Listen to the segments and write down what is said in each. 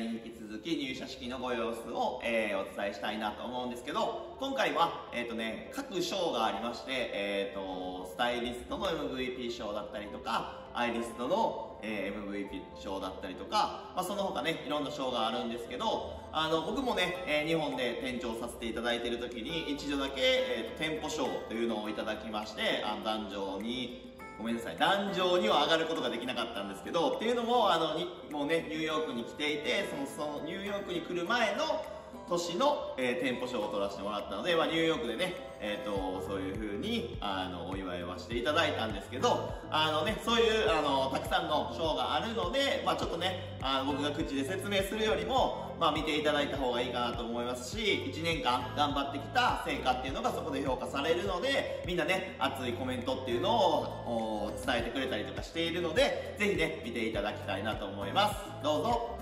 に引き続き入社式のご様子を、えー、お伝えしたいなと思うんですけど今回は、えーとね、各賞がありまして、えーと、スタイリストの MVP 賞だったりとかアイリストの、え、MVP 賞だったりとか、まあ、その他ねいろんな賞があるんですけどあの僕もね、え、日本で店長させていただいている時に一度だけ、えーと、店舗賞というのをいただきましてあの男女にごめんなさい。壇上には上がることができなかったんですけどっていうのもあのにもうねニューヨークに来ていてそのそのニューヨークに来る前の年の、えー、店舗賞を取らせてもらったので、まあ、ニューヨークでね、えーと、そういう風にあのお祝いはしていただいたんですけどあの、ね、そういうあのたくさんの賞があるので、まあ、ちょっとねあの僕が口で説明するよりも、まあ、見ていただいた方がいいかなと思いますし1年間頑張ってきた成果っていうのがそこで評価されるのでみんなね熱いコメントっていうのを伝えてくれたりとかしているのでぜひね見ていただきたいなと思います。どうぞ。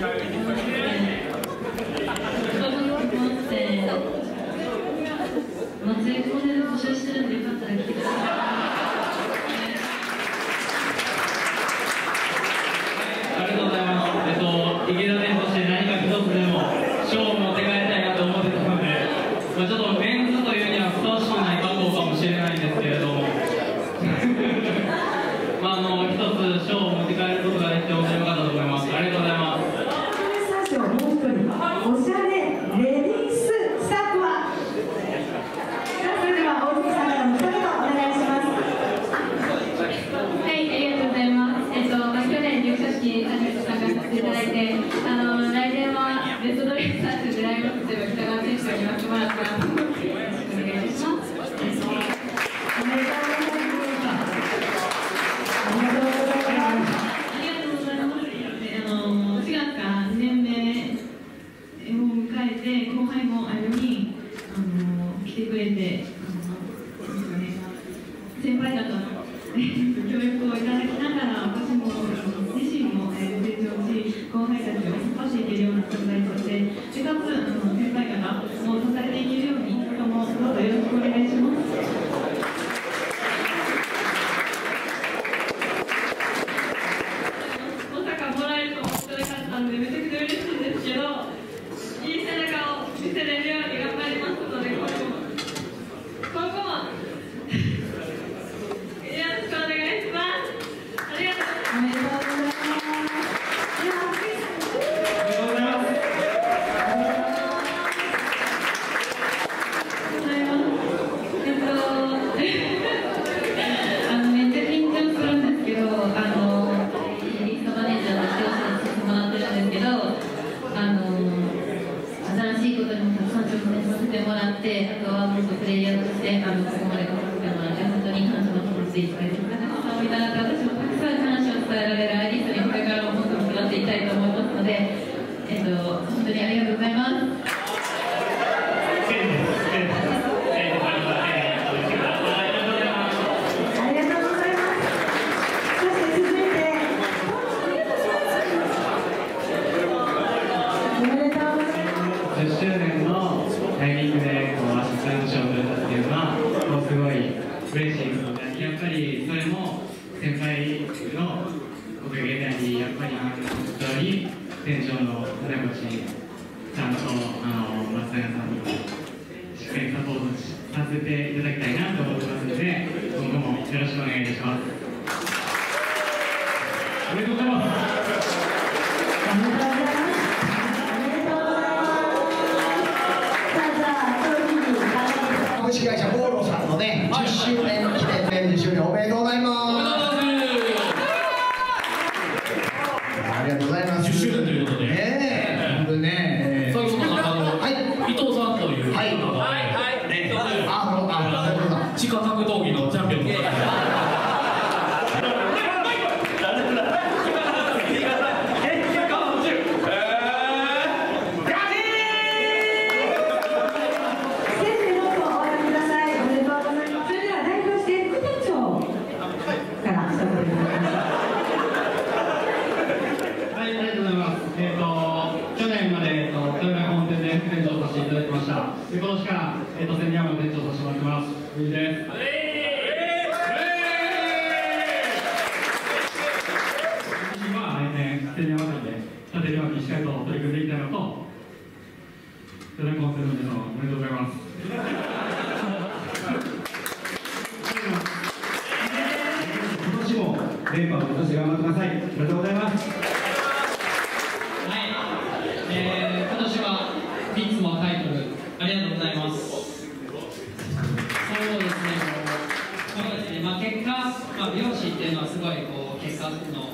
松井コーデで募集してるん。でよかったら来てください Andremente てもらって、あとはもっとプレイヤーとして、あのここまで頑張ってもらって、本当に感謝の気持ちいっぱいです、私もたくさん感謝を伝えられるアイリストにこれからももっと育っていきたいと思いますので、えっと、本当にありがとうございます。でこうアシスタント賞を取れたっていうのはもうすごい嬉しいことでやっぱりそれも先輩のおかげでありやっぱり本当に店長の金越ちゃんとあの松永さんにもしっかりサポートさせていただきたいなと思ってますので今後もよろしくお願いいたします。とうございます郷路さんのね、10周年記念で、10周年おめでとうございます。ありがとうございます。10周年ということで。ね本当にね。最後のあの、はい、伊藤さんという方が、はい、はい、はい、ね、あ、あ、あ、あ、地下格闘技のチャンピオン。で立てるようにしっかりと取り組んでいきたいのと。世代コンセルの皆様おめでとうございます今年も連覇を目指して頑張ってください。おめでとうございます。はい、えー、今年は3つもタイトルありがとうございます。そうですね、そうですね、まあ、結果、まあ、美容師っていうのはすごいこう結果っていうのを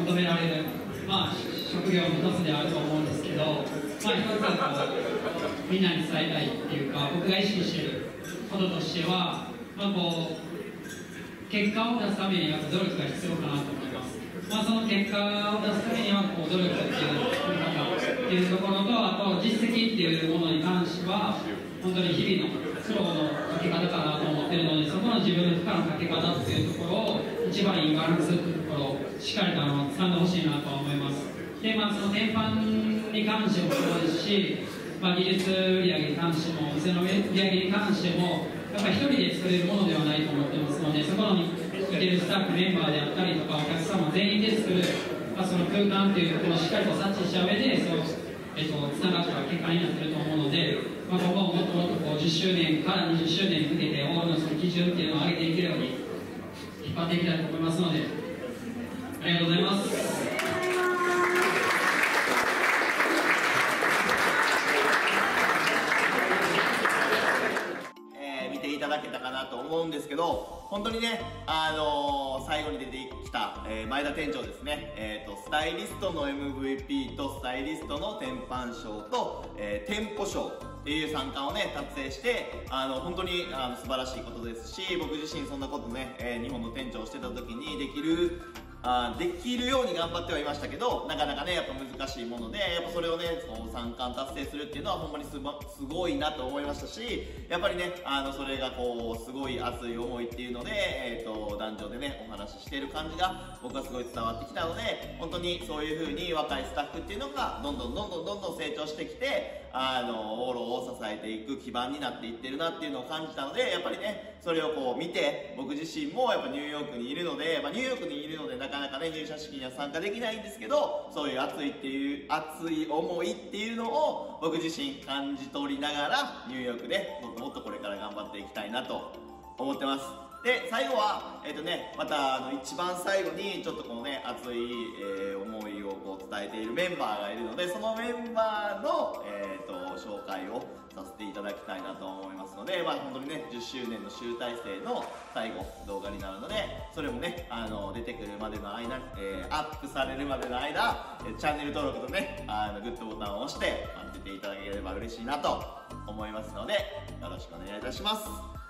求められる、まあ、職業の一つであると思うんですけど、まあ、一つはこうみんなに伝えたいっていうか、僕が意識してることとしては、まあ、こう結果を出すためにやっぱ努力が必要かなと思います。まあ、その結果を出すためにはこう努力っていうのっていうところとあと実績っていうものに関しては本当に日々の苦労のかけ方かなと思ってるのでそこの自分の負荷のかけ方っていうところを一番いいバランスっていうところをしっかりとあの掴んでほしいなと思いますでまあその天板に関してもそうですし、まあ、技術売上に関してもお店の売上に関してもやっぱり一人で作れるものではないと思ってますのでそこにいてるスタッフメンバーであったりとかお客様全員で作る、まあ、その空間っていうところをしっかりと察知した上でそう、えっと、つながった結果になってると思うので、まあ、今後ももっともっとこう10周年から20周年に向けてオールのその基準っていうのを上げていけるように引っ張っていきたいと思いますのでありがとうございます。だけたかなと思うんですけど本当にね、あのー最後に出てきた、えー前田店長ですね、えーとスタイリストの MVP とスタイリストの天板賞と、えー店舗賞っていう参加をね達成してあの本当にあの素晴らしいことですし僕自身そんなことね、え日本の店長をしてた時にできるあできるように頑張ってはいましたけどなかなかねやっぱ難しいものでやっぱそれをねその三冠達成するっていうのはほんまにす,、ごいなと思いましたしやっぱりねあのそれがこうすごい熱い思いっていうので、えー、と男女でねお話ししている感じが僕はすごい伝わってきたので本当にそういう風に若いスタッフっていうのがどんどんどんどんどんどん成長してきてあのオーロを支えていく基盤になっていってるなっていうのを感じたのでやっぱりねそれをこう見て僕自身もやっぱニューヨークにいるので、まあ、ニューヨークにいるのでなかなかね入社式には参加できないんですけどそういう熱いっていう熱い思いっていうのを僕自身感じ取りながらニューヨークでもっともっとこれから頑張っていきたいなと思ってます。で最後は、えっとね、またあの一番最後にちょっとこのね熱い、えー思いを伝えているメンバーがいるのでそのメンバーの、えー、と紹介をさせていただきたいなと思いますので、まあ、本当にね10周年の集大成の最後動画になるのでそれもねあの出てくるまでの間、えーアップされるまでの間チャンネル登録とねあのグッドボタンを押して待ってていただければ嬉しいなと思いますのでよろしくお願いいたします。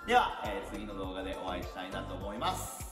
では、えー次の動画でお会いしたいなと思います。